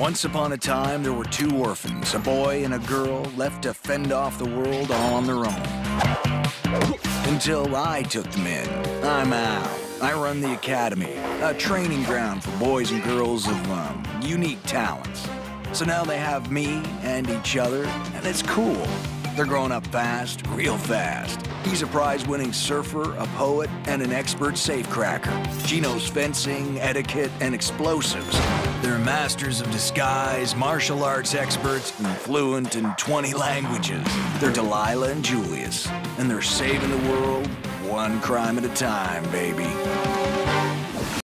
Once upon a time, there were two orphans, a boy and a girl, left to fend off the world all on their own. Until I took them in. I'm Al. I run the Academy, a training ground for boys and girls of um, unique talents. So now they have me and each other, and it's cool. They're growing up fast, real fast. He's a prize-winning surfer, a poet, and an expert safecracker. She knows fencing, etiquette, and explosives. They're masters of disguise, martial arts experts, and fluent in 20 languages. They're Delilah and Julius, and they're saving the world one crime at a time, baby.